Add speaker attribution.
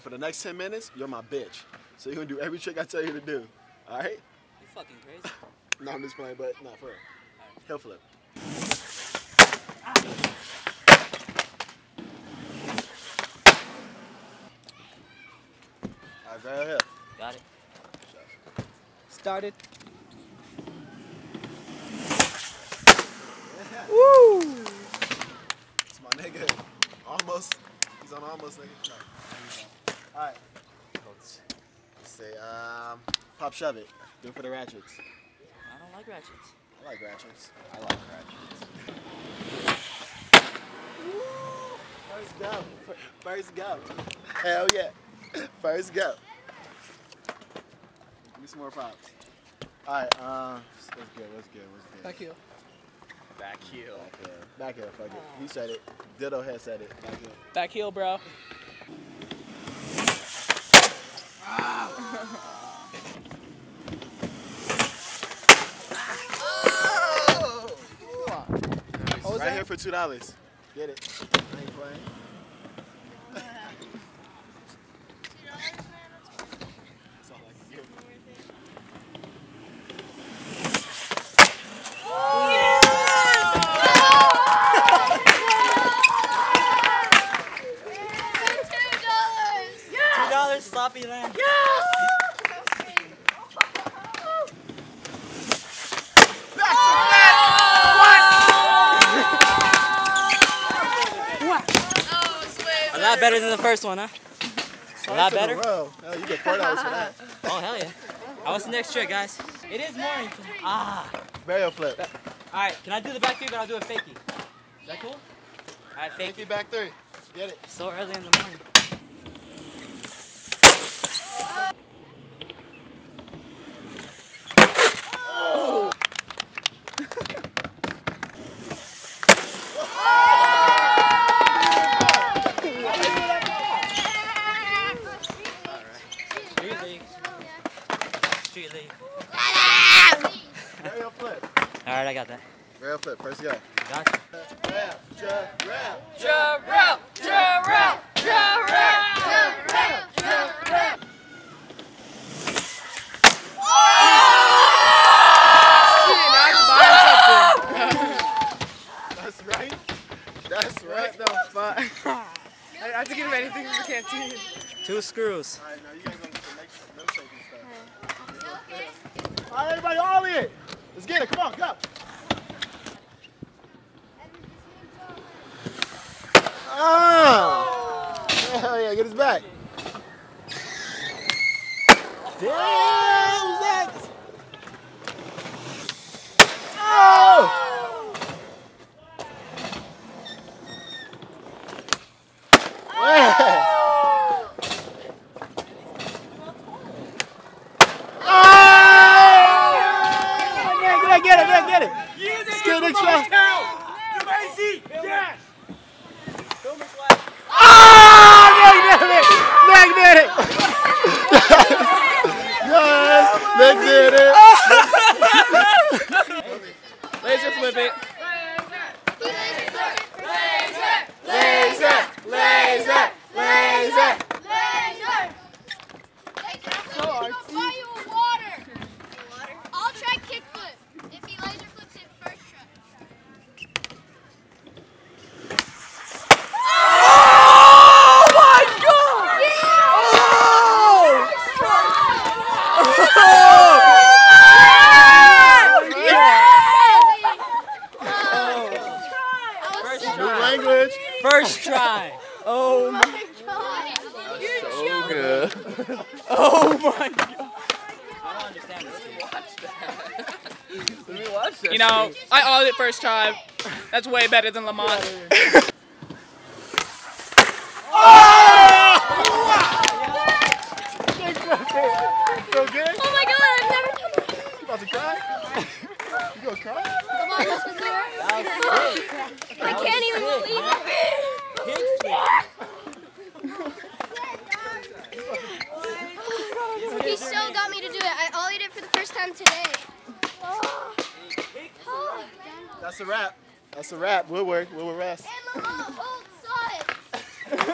Speaker 1: uh, for the next 10 minutes, you're my bitch. So you're gonna do every trick I tell you to do. All right?
Speaker 2: You fucking crazy.
Speaker 1: No, I'm just playing, but not for real. Heel flip. All right, right here.
Speaker 2: Got it.
Speaker 3: Started. Woo!
Speaker 1: It's my nigga. Almost. He's on almost, nigga. No. All right. Let's say, um, pop shove it. Do it for the ratchets.
Speaker 2: I don't like ratchets.
Speaker 1: I like ratchets.
Speaker 4: I like ratchets.
Speaker 1: First go. First go. Hell yeah. First go. Give me some more pops. All right. Uh, what's good? What's good? What's good?
Speaker 3: Back heel.
Speaker 4: Back heel.
Speaker 1: Back here. Back here. Fuck it. He said it. Ditto has said it. Back here.
Speaker 3: Back heel, bro. Was oh.
Speaker 1: right
Speaker 3: that?
Speaker 1: here for two dollars. Get it. I ain't playing. That's all I can give.
Speaker 2: Two dollars sloppy land. A lot better than the first one, huh? A lot better?
Speaker 1: Hell, you get four dollars for that.
Speaker 2: Oh hell yeah. How what's the next trick, guys? It is morning. Ah.
Speaker 1: Varial flip.
Speaker 2: All right. Can I do the back three, but I'll do a fakie. Is that cool? All right, fakie.
Speaker 1: you back three. Get it.
Speaker 2: So early in the morning. All right, I got that.
Speaker 1: Varial flip. First go.
Speaker 2: Gotcha.
Speaker 1: Rap, jump, rap. That's right. That's right.
Speaker 3: What the fuck? I have to get him anything from the canteen.
Speaker 2: Two screws.
Speaker 1: All right, now you guys gonna get the next milkshake and stuff. All right, everybody, all in. Let's get it. Come on, go. Ah! Hell yeah, get his back. Damn, who's that? Oh! Yeah. Oh! Get it, get it, get it, get it. Let's get it, Trey. Ah! Nick did it! Nick did it! yes, Nick did it.
Speaker 3: Laser flip it.
Speaker 1: Laser, laser, laser.
Speaker 5: Buy you a water. I'll try kickflip. If he laser flips it first try.
Speaker 1: New language.
Speaker 2: First try.
Speaker 3: Oh my. God.
Speaker 5: You're so
Speaker 4: good.
Speaker 3: Oh my god.
Speaker 2: I don't understand this. dude.
Speaker 4: Let me watch that.
Speaker 3: You know, I audited it first time. That's way better than Lamont.
Speaker 1: So good?
Speaker 5: Oh my god, I've never done that.
Speaker 1: You about to cry? You gonna cry?
Speaker 5: Come on, this is there. I can't even believe it. He so got me to do it. I ollied it for the first time today. Oh. Oh.
Speaker 1: That's a wrap. That's a wrap. We'll work. We'll rest.